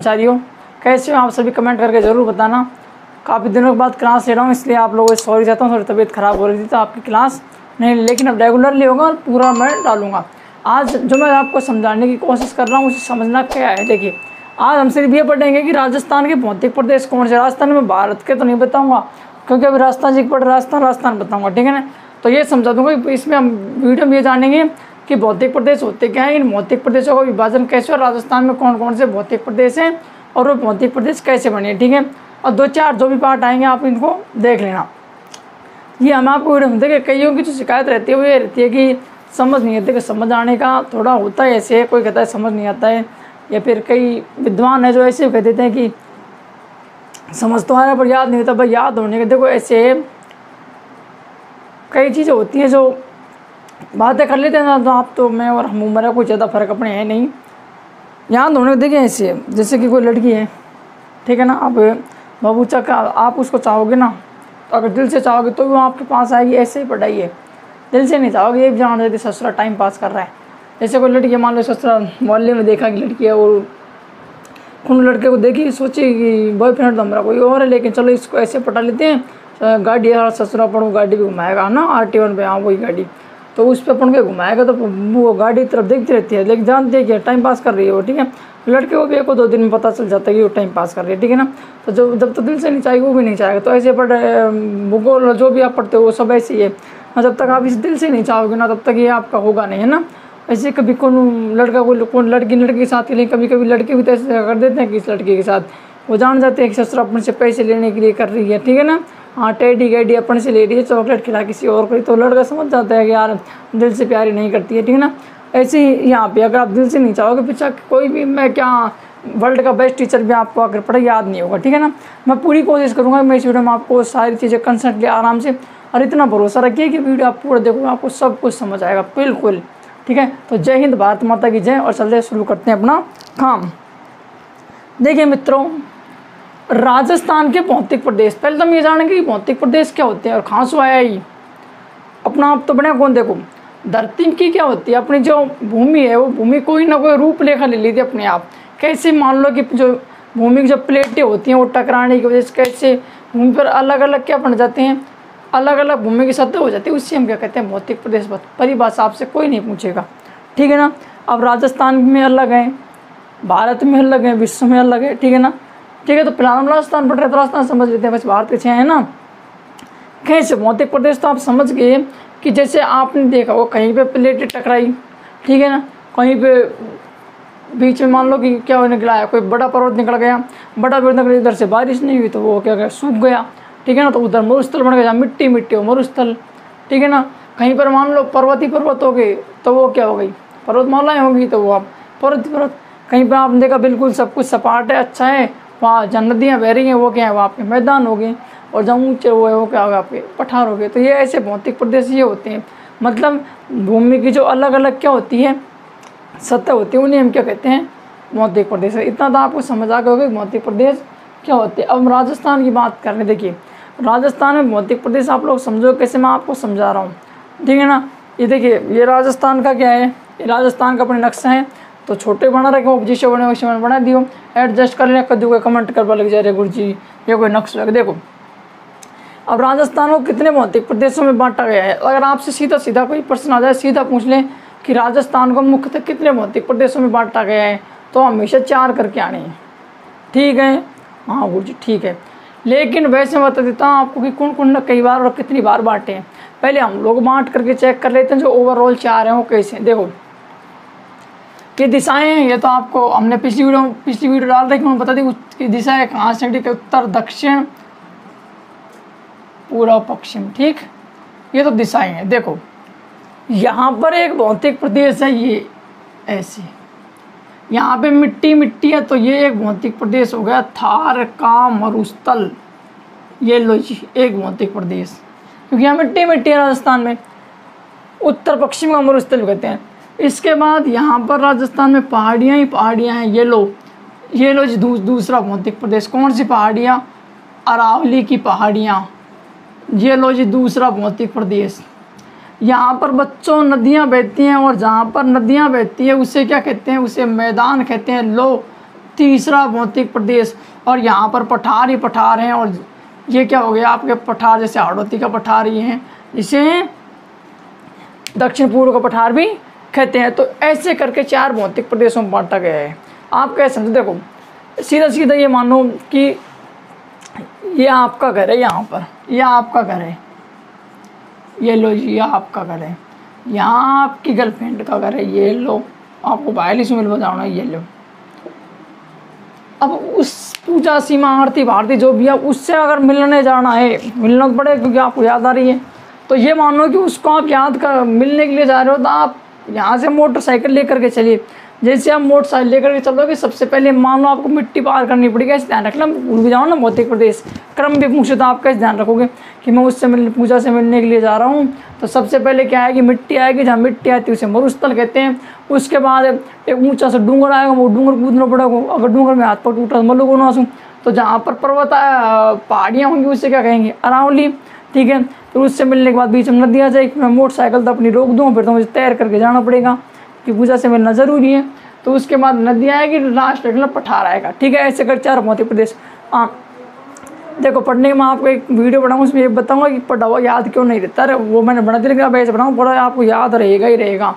ब्रह्मचारियों कैसे हो आप सभी कमेंट करके ज़रूर बताना। काफ़ी दिनों के बाद क्लास ले रहा हूँ, इसलिए आप लोगों से सॉरी चाहता हूँ, थोड़ी तबीयत ख़राब हो रही थी तो आपकी क्लास नहीं लेकिन अब रेगुलरली होगा और पूरा मैं डालूँगा। आज जो मैं आपको समझाने की कोशिश कर रहा हूँ, उसे समझना क्या है? देखिए, आज हम सिर्फ़ ये पढ़ेंगे कि राजस्थान के भौतिक प्रदेश कौन से राजस्थान में भारत के तो नहीं बताऊँगा, क्योंकि अभी राजस्थान जी पढ़ राजस्थान राजस्थान बताऊँगा, ठीक है ना? तो ये समझा दूँगा इसमें हम वीडियो में ये जानेंगे कि भौतिक प्रदेश होते क्या हैं? इन भौतिक प्रदेशों का विभाजन कैसे और राजस्थान में कौन कौन से भौतिक प्रदेश हैं? और वो भौतिक प्रदेश कैसे बने, ठीक है? और दो चार जो भी पार्ट आएँगे, आप इनको देख लेना। ये हम आपको वीडियो में देखिए कईयों की जो शिकायत रहती है, वो ये रहती है कि समझ नहीं आती, कि समझ आने का थोड़ा होता है ऐसे, कोई कहता है समझ नहीं आता है, या फिर कई विद्वान है जो ऐसे कह देते हैं कि समझ तो आ रहा पर याद नहीं होता भाई याद होने के, देखो ऐसे कई चीज़ें होती हैं जो बातें कर लेते हैं तो आप तो मैं और हम उम्र कोई ज़्यादा फ़र्क अपने है नहीं। याद होने देखिए ऐसे, जैसे कि कोई लड़की है, ठीक है ना? अब बाबू चक आप उसको चाहोगे ना तो अगर दिल से चाहोगे तो भी वो आपके पास आएगी, ऐसे ही पढ़ाई है। दिल से नहीं चाहोगे, ये भी जान देते ससुरा टाइम पास कर रहा है। जैसे कोई लड़की, मान लो ससुरा मोहल्ले में देखा कि लड़की है, और उन लड़के को देखी, सोची कि बॉयफ्रेंड तो हमारा कोई और है, लेकिन चलो इसको ऐसे पटा लेते हैं, गाड़ी है ससुरा पढ़ो, गाड़ी भी घुमाएगा ना आर टी वन पर हाँ वही गाड़ी। तो उस पर अपन के घुमाएगा तो वो गाड़ी तरफ़ देखती रहती है। लेकिन जानती है कि टाइम पास कर रही है वो, ठीक है? लड़के को भी एक दो दिन में पता चल जाता है कि वो टाइम पास कर रही है, ठीक है ना? तो जब जब तक दिल से नहीं चाहिए वो भी नहीं चाहेगा। तो ऐसे पढ़ भूगोल जो भी आप पढ़ते हो, वो सब ऐसे ही है। जब तक आप इस दिल से नहीं चाहोगे ना, तब तक ये आपका होगा नहीं, है ना? ऐसे कभी कौन, लड़का को, कौन लड़की, लड़के के साथ लेकिन कभी कभी लड़के भी तो ऐसे कर देते हैं कि इस लड़के के साथ। वो जान जाते हैं कि ससुर अपने से पैसे लेने के लिए कर रही है, ठीक है ना? हाँ टेडी गेडी अपन से ले रही है, चॉकलेट खिला किसी और को। तो लड़का समझ जाता है कि यार, दिल से प्यारी नहीं करती है, ठीक है ना? ऐसे ही यहाँ पे अगर आप दिल से नहीं चाहोगे पीछा, कोई भी मैं क्या वर्ल्ड का बेस्ट टीचर भी आपको अगर पढ़े याद नहीं होगा, ठीक है ना? मैं पूरी कोशिश करूँगा मैं इस वीडियो में आपको सारी चीज़ें कंसल्ट लिया आराम से और इतना भरोसा रखिए कि वीडियो आप पूरा देखोगे, आपको सब कुछ समझ आएगा, बिल्कुल, ठीक है? तो जय हिंद, भारत माता की जय, और चलते शुरू करते हैं अपना काम। देखिए मित्रों राजस्थान के भौतिक प्रदेश। पहले तो हम ये जानेंगे कि भौतिक प्रदेश क्या होते हैं और कहाँ से आया ही अपना आप तो बने कौन देखो। धरती की क्या होती है? अपनी जो भूमि है, वो भूमि कोई ना कोई रूप लेखा ले ली थी अपने आप। कैसे मान लो कि जो भूमि की जो प्लेटें होती हैं, वो टकराने की वजह से कैसे भूमि पर अलग अलग क्या बन जाते हैं? अलग अलग भूमि की सतह हो जाती है उससे हम क्या कहते हैं? भौतिक प्रदेश परिभाषा आपसे कोई नहीं पूछेगा। ठीक है ना? अब राजस्थान में अलग है, भारत में अलग है, विश्व में अलग है, ठीक है ना? ठीक है तो राजस्थान पढ़ रहे तो राजस्थान समझ लेते हैं, बस भारत के है ना? कैसे भौतिक प्रदेश तो आप समझ गए कि जैसे आपने देखा वो कहीं पे प्लेटें टकराई, ठीक है ना? कहीं पे बीच में मान लो कि क्या निकला है कोई बड़ा पर्वत निकल गया, बड़ा पर्वत निकल इधर से बारिश नहीं हुई तो वो क्या गया सूख गया, ठीक है ना? तो उधर मरुस्थल बन गया मिट्टी मिट्टी हो मरुस्थल, ठीक है ना? कहीं पर मान लो पर्वत ही पर्वत हो गए तो वो क्या हो गई? पर्वत पर्वतमालाएँ होंगी तो वो आप पर्वत पर्वत, कहीं पर आपने देखा बिल्कुल सब कुछ सपाट है अच्छा है वहाँ जहाँ नदियाँ बह रही हैं वो क्या है वहाँ आपके मैदान हो गए, और जहाँ ऊँचे वो है, वो क्या होगा, आपके पठार हो गए। तो ये ऐसे भौतिक प्रदेश ये होते हैं। मतलब भूमि की जो अलग अलग क्या होती है, सतह होती है, उन्हें हम क्या कहते हैं, भौतिक प्रदेश इतना तो आपको समझ आ गया होगा भौतिक प्रदेश क्या होते हैं। अब राजस्थान की बात करें देखिए, राजस्थान में भौतिक प्रदेश आप लोग समझो कैसे, मैं आपको समझा रहा हूँ। ठीक है ना? ये देखिए, ये राजस्थान का क्या है? ये राजस्थान का अपने नक्शा है। तो छोटे बना रखे जिसे बने वैसे मैंने बना दियो। एडजस्ट कर लेना, कद्दू का कमेंट करवा लग जा रहे गुरु जी ये कोई नक्शा देखो। अब राजस्थान को कितने भौतिक प्रदेशों में बांटा गया है। अगर आपसे सीधा सीधा कोई प्रश्न आ जाए, सीधा पूछ लें कि राजस्थान को मुख्यतः कितने भौतिक प्रदेशों में बांटा गया है तो हमेशा चार करके आने हैं। ठीक है? हाँ गुरु जी ठीक है। लेकिन वैसे मैं बता देता हूँ आपको कि कौन कौन कई बार और कितनी बार बांटे हैं। पहले हम लोग बांट करके चेक कर लेते हैं, जो ओवरऑल चार हैं, वो कैसे हैं। देखो ये दिशाएँ हैं, ये तो आपको, हमने पिछली वीडियो पिछली वीडियो डाल रही मैं बता दी उसकी दिशा है, कहाँ से ठीक है उत्तर, दक्षिण पूर्व पश्चिम, ठीक? ये तो दिशाएँ हैं। देखो, यहाँ पर एक भौतिक प्रदेश है, ये ऐसे। यहाँ पे मिट्टी मिट्टी है तो ये एक भौतिक प्रदेश हो गया, थार का मरुस्थल। ये लो जी, एक भौतिक प्रदेश। क्योंकि यहाँ मिट्टी मिट्टी है राजस्थान में। उत्तर पश्चिम का मरुस्थल कहते हैं। इसके बाद यहाँ पर राजस्थान में पहाड़ियाँ ही पहाड़ियाँ हैं। ये लो ये लो जी दू, दूसरा भौतिक प्रदेश। कौन सी पहाड़ियाँ? अरावली की पहाड़ियाँ। ये लो जी दूसरा भौतिक प्रदेश। यहाँ पर बच्चों नदियाँ बहती हैं और जहाँ पर नदियाँ बहती है उसे क्या कहते हैं? उसे मैदान कहते हैं। लो तीसरा भौतिक प्रदेश। और यहाँ पर पठार ही पठार हैं और ये क्या हो गया? आपके पठार जैसे हाड़ोती का पठार ये हैं। इसे दक्षिण पूर्व का पठार भी कहते हैं तो ऐसे करके चार भौतिक प्रदेशों में बांटा गया है। आप कैसे समझे? देखो सीधा सीधा ये मानो कि ये आपका घर है यहाँ पर। यह आपका घर है। ये लो जी यह आपका घर है। यहाँ आपकी गर्लफ्रेंड का घर है, ये लो। आपको बयालीस मिल बताना ये लो। अब उस पूजा सीमा, आरती भारती जो भी है, उससे अगर मिलने जाना है, मिलना पड़ेगा क्योंकि आपको याद आ रही है तो ये मान कि उसको आप याद कर, मिलने के लिए जा रहे हो तो आप यहाँ से मोटरसाइकिल लेकर के चलिए। जैसे आप मोटरसाइकिल लेकर के चलोगे सबसे पहले मान लो आपको मिट्टी पार करनी पड़ेगी, ऐसे ध्यान रखना। भूल जाओ ना भौतिक प्रदेश। क्रम भी पूछे तो आप कैसे ध्यान रखोगे कि मैं उससे मिलने, पूजा से मिलने के लिए जा रहा हूँ। तो सबसे पहले क्या आएगी मिट्टी आएगी, जहाँ मिट्टी आती है उसे मरुस्थल कहते हैं। उसके बाद एक ऊँचा सा डूंगर आएगा, वो डूंगर कूदना पड़ेगा। अगर डूंगर में हाथ पर टूटा तो मल्लू को आँसू। तो जहाँ पर पर्वत पहाड़ियाँ होंगी उससे क्या कहेंगे? अरावली। ठीक है? फिर उससे मिलने के बाद बीच में नदी आ जाएगी मैं मोटरसाइकिल तो अपनी रोक दूँ, फिर तो मुझे तैर करके जाना पड़ेगा, कि पूजा से मिलना ज़रूरी है। तो उसके बाद नदी आएगी लास्ट मतलब पठार आएगा, ठीक है? ऐसे कर चार मध्य प्रदेश। हाँ देखो, पढ़ने में आपको एक वीडियो बनाऊँ, उसमें ये बताऊँगा कि पढ़ा हुआ याद क्यों नहीं रहता। अरे, वो मैंने बना दिया अब ऐसे बनाऊँ, पढ़ा, आपको याद रहेगा ही रहेगा।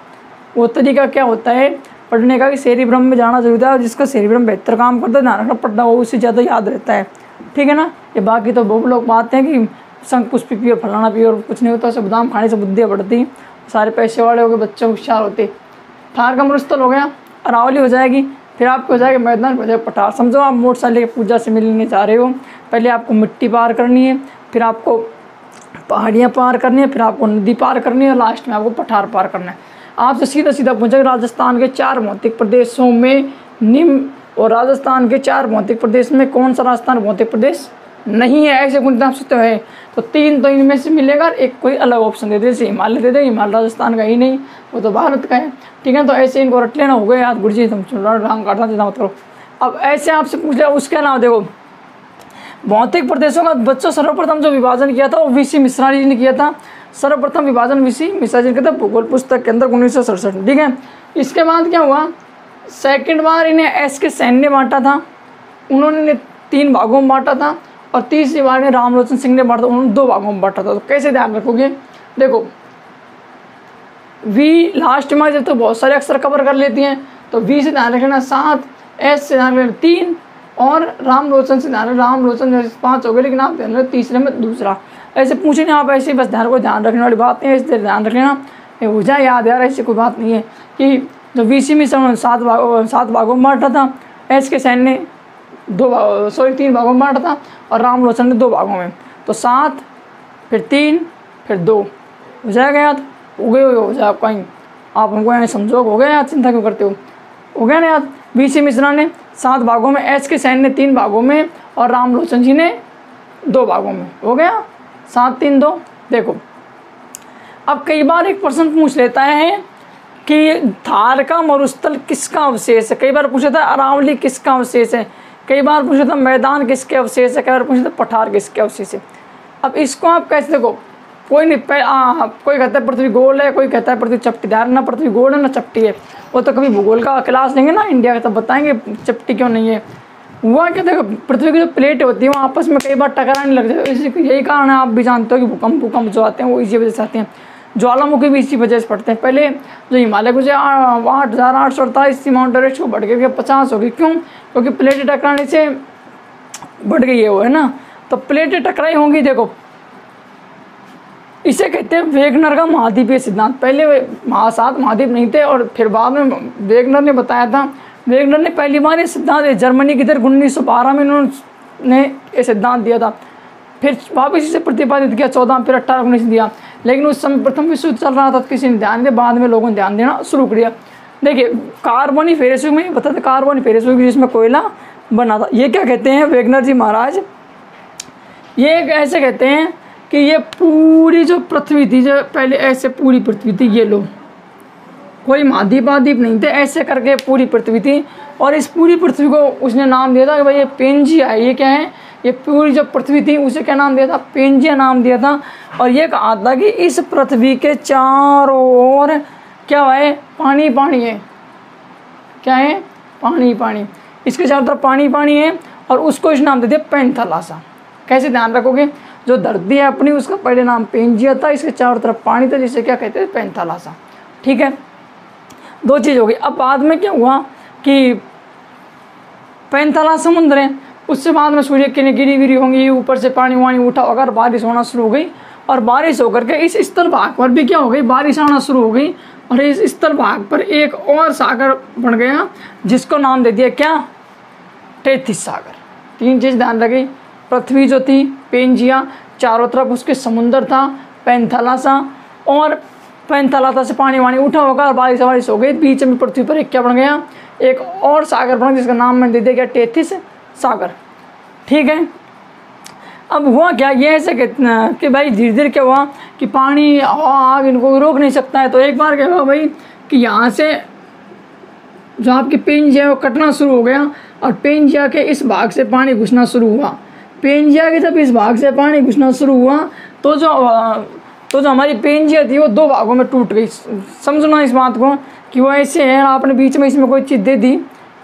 वो तरीका क्या होता है? पढ़ने का कि शेरी ब्रह्म में जाना ज़रूरी है, जिसका शेरी ब्रह्म बेहतर काम करता है ध्यान रखना पढ़ना, वो उससे ज़्यादा याद रहता है। ठीक है ना? ये बाकी तो बहुत लोग बात हैं कि संग पुष्पी पियो, फलाना पियो और कुछ नहीं होता। उसे बादाम खाने से बुद्धियाँ बढ़ती, सारे पैसे वाले हो गए बच्चे होशियार होते। ठार का मरुस्थल हो गया, अरावली हो जाएगी, फिर आपको हो जाएगा मैदान हो जाएगा पठार। समझो आप मोटरसाइकिल की पूजा से मिलने जा रहे हो, पहले आपको मिट्टी पार करनी है, फिर आपको पहाड़ियाँ पार करनी है, फिर आपको नदी पार करनी है और लास्ट में आपको पठार पार करना है। आपसे सीधा सीधा पूछेगा, राजस्थान के चार भौतिक प्रदेशों में निम्न और राजस्थान के चार भौतिक प्रदेश में कौन सा राजस्थान भौतिक प्रदेश? नहीं है, ऐसे कुछ नाम तो है। तो तीन तो इनमें से मिलेगा और एक कोई अलग ऑप्शन दे दे, जैसे हिमालय दे दे, हिमालय राजस्थान का ही नहीं, वो तो भारत का है। ठीक है तो ऐसे इनको रट लेना हो गया याद गुरु जी तुम राम काटना देना मत करो अब ऐसे आपसे पूछ लिया, उसके अलावा देखो। भौतिक प्रदेशों का बच्चों, सर्वप्रथम जो विभाजन किया था, वो वीसी मिश्रा जी ने किया था। सर्वप्रथम विभाजन वीसी मिश्रा जी ने किया भूगोल पुस्तक के अंदर उन्नीस सौ सड़सठ। ठीक है, इसके बाद क्या हुआ? सेकेंड बार इन्हें एस के सैन ने बांटा था। उन्होंने तीन भागों में बांटा था। और तीसरी बार में रामलोचन सिंह ने बांटा उन्होंने दो भागों में बांटा था। तो कैसे ध्यान रखोगे? देखो वी लास्ट में जब तो बहुत सारे अक्षर कवर कर लेती हैं तो वी से ध्यान रखना सात एस से ध्यान रखना तीन और राम लोचन से ध्यान राम लोचन पाँच हो गए, लेकिन आप ध्यान तीसरे में दूसरा। ऐसे पूछे नहीं आप, ऐसे बस ध्यान को ध्यान रखने वाली बात नहीं है, इसलिए ध्यान रख लेना हो जाए याद यार ऐसी कोई बात नहीं है कि जो वी सी में सात भागों सात भागों में बांटा था एस के सैन ने दो सॉरी तीन भागों में बांटा था और राम लोचन ने दो भागों में। तो सात, फिर तीन, फिर दो। हो जाएगा याद? हो गए, हो जाए आप कहीं। आप हमको यहाँ समझो, हो गया याद? चिंता क्यों करते हो? हो गया ना याद? बी सी मिश्रा ने सात भागों में, एच के सैन ने तीन भागों में और राम लोचन जी ने दो भागों में। हो गया? सात, तीन, दो। देखो, अब कई बार एक प्रश्न पूछ लेता है कि थार का मरुस्थल किसका अवशेष है? कई बार पूछा था अरावली किसका अवशेष है? कई बार पूछा था मैदान किसके अवशेष है कई बार पूछा था पठार किसके अवशेष है अब इसको आप कैसे देखो? कोई नहीं आ, कोई कहता है पृथ्वी गोल है कोई कहता है पृथ्वी चपटी दार ना पृथ्वी गोल है ना चपटी है। वो तो कभी भूगोल का क्लास लेंगे ना इंडिया का तो बताएँगे चपटी क्यों नहीं है। हुआ क्या देखो पृथ्वी की जो प्लेट होती है वो आपस में कई बार टकराने लग जाती है। इसी यही कारण है आप भी जानते हो कि भूकंप भूकंप जो आते हैं वो इसी वजह से आते हैं। ज्वालामुखी भी इसी वजह से पड़ते हैं। पहले जो हिमालय गुजरे आठ हज़ार आठ सौ अड़तालीस थी माउंट एवरेस्ट को बढ़ गए पचास हो गई। क्यों? क्योंकि प्लेटें टकराने से बढ़ गई है वो, है ना? तो प्लेटें टकराई होंगी, देखो। इसे कहते हैं वेगनर का महाद्वीपीय सिद्धांत। पहले महासात महाद्वीप नहीं थे और फिर बाद में वेगनर ने बताया था। वेगनर ने पहली बार ये सिद्धांत जर्मनी की तरफ़ उन्नीस सौ बारह में उन्होंने ये सिद्धांत दिया था। फिर वापस इसे प्रतिपादित किया, चौदह फिर अट्ठारह उन्नीस दिया। लेकिन उस समय प्रथम विश्व युद्ध चल रहा था तो किसी ने ध्यान दिया, बाद में लोगों ने ध्यान देना शुरू कर दिया देखिए, कार्बनी फेरेस में बता कार्बनी फेरेस जिसमें कोयला बना था। ये क्या कहते हैं, वेगनर जी महाराज? ये ऐसे कहते हैं कि ये पूरी जो पृथ्वी थी, जो पहले ऐसे पूरी पृथ्वी थी, ये लो। कोई महाद्वीप महाद्वीप नहीं थे, ऐसे करके पूरी पृथ्वी थी। और इस पूरी पृथ्वी को उसने नाम दिया था कि भाई ये पेंजिया है ये क्या है? ये पूरी जो पृथ्वी थी, उसे क्या नाम दिया था, पेंजिया नाम दिया था। और ये कहा था कि इस पृथ्वी के चारों ओर क्या है? पानी पानी है। क्या है? पानी पानी। इसके चारों तरफ़ पानी पानी है और उसको इस नाम दे दिया पेंथलासा। कैसे ध्यान रखोगे? जो धरती है अपनी, उसका पहले नाम पेंजिया था, इसके चारों तरफ़ पानी था, जिसे क्या कहते हैं? पेंथलासा। ठीक है? दो चीज़ हो गई। अब बाद में क्या हुआ कि पैंताला समुद्र है। उससे बाद में सूर्य की गिरी गिरी होंगी, ऊपर से पानी वानी उठा, अगर बारिश होना शुरू हो गई, और बारिश होकर के इस स्थल भाग पर भी क्या हो गई, बारिश आना शुरू हो गई, और इस स्थल भाग पर एक और सागर बन गया, जिसको नाम दे दिया क्या? टेथिस सागर। तीन चीज़ ध्यान रखी पृथ्वी जो थी पेंजिया, चारों तरफ़ उसके समुंदर था पैंथलासा और पैंथलासा से पानी वानी उठा होगा, और बारिश बारिश हो गई, बीच में पृथ्वी पर एक क्या बन गया, एक और सागर बना जिसका नाम मैंने दे दिया गया टेथिस सागर। ठीक है? अब हुआ क्या? ये ऐसे कि, कि भाई धीरे धीरे क्या हुआ कि पानी हवा आग इनको रोक नहीं सकता है। तो एक बार क्या हुआ भाई कि यहाँ से जो आपकी पेंज है वो कटना शुरू हो गया और पेंजिया के इस भाग से पानी घुसना शुरू हुआ। पेंजिया के जब इस भाग से पानी घुसना शुरू हुआ तो जो तो जो हमारी पेंजिया थी वो दो भागों में टूट गई। समझना इस बात को कि वो ऐसे है आपने बीच में इसमें कोई चीज़ दे दी।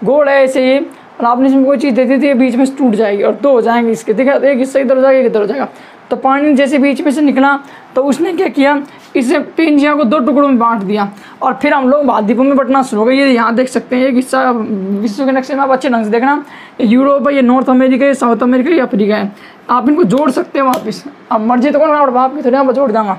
गोड़ है ऐसे ये। और आपने इसमें कोई चीज़ दे दी थी बीच में टूट जाएगी और दो हो जाएँगे इसके। देखा, एक हिस्सा इधर हो जाएगा, एक इधर हो जाएगा। तो पानी जैसे बीच में से निकला तो उसने क्या किया? इसे पेंजिया को दो टुकड़ों में बांट दिया। और फिर हम लोग महाद्वीपों में बटना शुरू हो गए। ये यहाँ देख सकते हैं एक हिस्सा विश्व के नक्शे में आप अच्छे ढंग से देखना। यूरोप है, ये नॉर्थ अमेरिका है साउथ अमेरिका, ये अफ्रीका है। आप इनको जोड़ सकते हैं वापस। अब मर्ज़ी तो कौन और की थोड़ी, मैं जोड़ दूँगा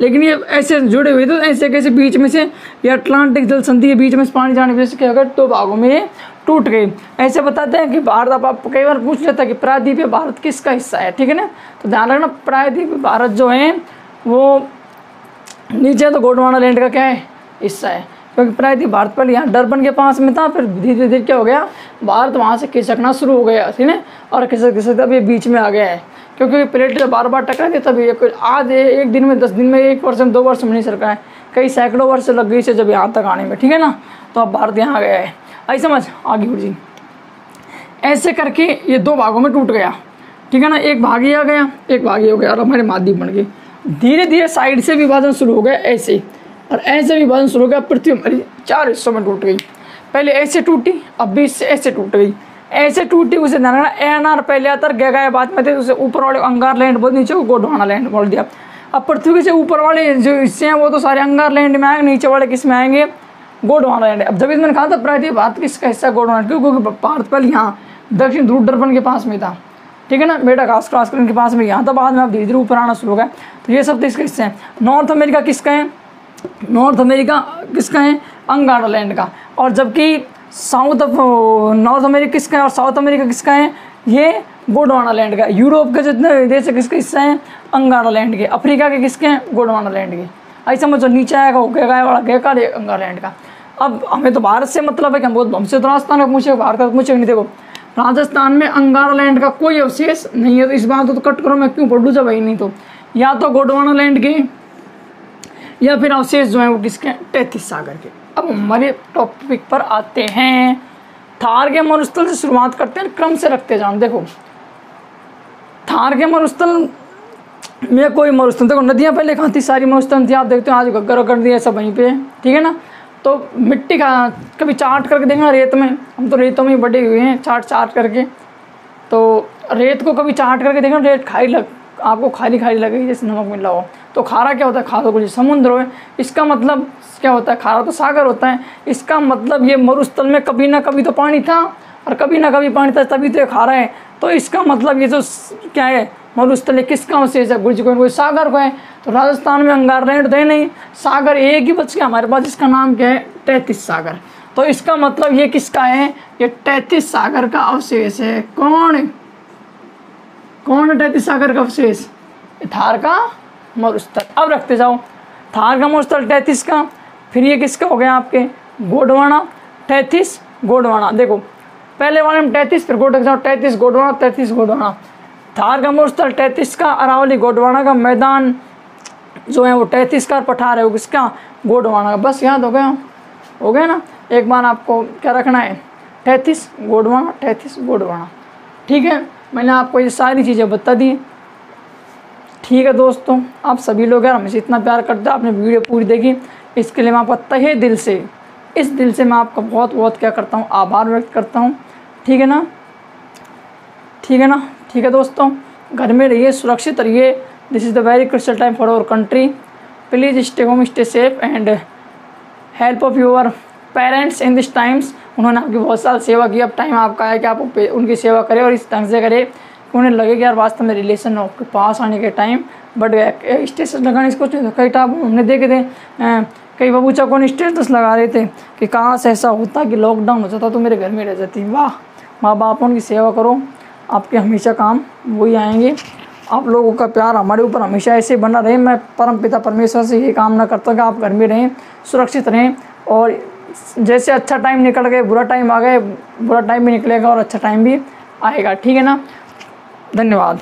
लेकिन ये ऐसे जुड़े हुए थे, ऐसे कैसे बीच में से ये अटलांटिक जल संधि के बीच में से पानी जाने की वजह से क्या होगा दो भागों में टूट गई। ऐसे बताते हैं कि भारत, अब आप कई बार पूछ लेता है कि प्रायद्वीपीय भारत किसका हिस्सा है, ठीक है ना? तो ध्यान रखना, प्रायद्वीपीय भारत जो है, वो नीचे तो गोडवाना लैंड का क्या है? हिस्सा है। क्योंकि प्रायद्वीप भारत पहले यहाँ डरबन के पास में था, फिर धीरे धीरे क्या हो गया? भारत वहाँ से खिसकना शुरू हो गया, ठीक है और खिसक खिसक अब ये बीच में आ गया है। क्योंकि प्लेट बार बार टकरा दी तभी आज एक दिन में, दस दिन में, एक वर्ष में, दो वर्ष में नहीं सरका है कई सैकड़ों वर्ष लग गई से जब यहाँ तक आने में, ठीक है ना? तो अब भारत यहाँ आ गया है। आई समझ? आगे गुरु जी। ऐसे करके ये दो भागों में टूट गया। ठीक है ना? एक भाग ही आ गया, एक भाग ही हो गया और हमारे माध्यम बन गए। धीरे धीरे साइड से विभाजन शुरू हो गया ऐसे। और ऐसे विभाजन शुरू हो गया, पृथ्वी हमारी चार हिस्सों में टूट गई। पहले ऐसे टूटी, अब बीच से ऐसे टूट गई। ऐसे टूटी, उसे ध्यान एन आर पहले आता गया बाद में थे, उसे ऊपर वाले अंगार लैंड बोल, नीचे गोडवाना लैंड बोल दिया। अब पृथ्वी से ऊपर वाले जो हिस्से हैं, वो तो सारे अंगार लैंड में आएँगे, नीचे वाले किसमें आएँगे? गोडवाना लैंड अब जब मैंने कहा था प्रायद्वीप भारत किसका हिस्सा गोडवाना क्यों? क्योंकि भारत पहले यहाँ दक्षिण ध्रुव दर्पण के पास में था। ठीक है ना? बेटा घास क्रॉस के पास में। यहाँ था बाद में अब धीरे धीरे ऊपर आना शुरू हो गया। तो ये सब तो इसके हिस्से हैं। नॉर्थ अमेरिका किसका है? नॉर्थ अमेरिका किसका है? अंगारा लैंड का। और जबकि साउथ नॉर्थ अमेरिका किसका है? और साउथ अमेरिका किसका है? ये गोडवाना लैंड का। यूरोप के जितने देश है, किसके हिस्से हैं? अंगारा लैंड के। अफ्रीका के किसके हैं? गोडवाना लैंड के। ऐसा समझो, नीचे आएगा वो गया वाला का अंगारा लैंड का। अब हमें तो भारत से मतलब है कि हम बहुत हमसे तो राजस्थान का पूछे, भारत का पूछे नहीं, देखो। राजस्थान में अंगारा लैंड का कोई अवशेष नहीं है तो इस बात को तो कट करो, मैं क्यों पढ़ू जब भाई नहीं तो? या तो गोडवाना लैंड के, या फिर अवशेष जो है वो किसके तैतीस सागर के। अब हमारे टॉपिक पर आते हैं। थार के मरुस्थल से शुरुआत करते हैं क्रम से रखते जाओ देखो। थार के मरुस्थल में कोई मरुस्थल, देखो, नदियाँ पहले कहाँ थी? सारी मरुस्थल थी, आप देखते हो, आज गग्गर कर दिया सब वहीं पे ठीक है ना? तो मिट्टी का कभी चाट करके देखना रेत में। हम तो रेतों में ही बड़े हुए हैं, चाट चाट करके। तो रेत को कभी चाट करके देखना रेत खाई लग, आपको खाली खाली लगेगी, जैसे नमक मिला हो तो खारा क्या होता है? खारा तो कुछ समुद्र हो। इसका मतलब क्या होता है? खारा तो सागर होता है। इसका मतलब ये मरुस्थल में कभी ना कभी तो पानी था, और कभी ना कभी पानी था, तभी तो ये खारा है। तो इसका मतलब ये जो क्या है? मरुस्थल किसका अवशेष है गुरजी कोई सागर को है। तो राजस्थान में अंगार लैंड थे नहीं, सागर एक ही बच गया। हमारे पास इसका नाम क्या है? तैतीस सागर। तो इसका मतलब ये किसका है? ये तैतीस सागर का अवशेष है। कौन? कौन है तैतीस सागर का अवशेष? थार का मरुस्थल अब रखते जाओ। थार का मरुस्थल तैतीस का। फिर ये किसका हो गया आपके? गोडवाना। तैतीस गोडवाना। देखो, पहले वाले में तैतीस, फिर गोड जाओ। तैतीस गोडवाना तैतीस गोडवाना। थार का मरुस्थल तैतीस का अरावली गोडवाना का मैदान जो है वो तैतीस का पठार है, वो किसका? गोडवाना का। बस याद हो गया? हो गया ना? एक बार आपको क्या रखना है? तैतीस गोडवाना तैतीस गोडवाना। ठीक है? मैंने आपको ये सारी चीज़ें बता दी। ठीक है दोस्तों, आप सभी लोग यार हमें इतना प्यार करते हैं, आपने वीडियो पूरी देखी। इसके लिए मैं आपका तहे दिल से, इस दिल से मैं आपका बहुत बहुत क्या करता हूँ, आभार व्यक्त करता हूँ। ठीक है ना? ठीक है ना? ठीक है दोस्तों, घर में रहिए, सुरक्षित रहिए। This is the very critical time for our country please stay home stay safe and help of your parents in this times उन्होंने आपकी बहुत साल सेवा की। अब टाइम आपका है कि आप उनकी सेवा करें और इस ढंग से करें कि उन्हें लगे कि यार वास्तव में रिलेशन आपके पास आने के टाइम बट स्टेटस लगाने इसको कई टाइम हमने देखे थे। कई बबूचा कौन स्टेटस लगा रहे थे कि कहाँ से ऐसा होता कि लॉकडाउन हो जाता तो मेरे घर में रह जाती। वाह, माँ बाप उनकी सेवा करो। आपके हमेशा काम वही आएँगे। आप लोगों का प्यार हमारे ऊपर हमेशा ऐसे बना रहे। मैं परम पिता परमेश्वर से ये कामना करता हूँ कि आप घर में रहें, सुरक्षित रहें और जैसे अच्छा टाइम निकल गए बुरा टाइम आ गए बुरा टाइम भी निकलेगा और अच्छा टाइम भी आएगा। ठीक है ना? धन्यवाद।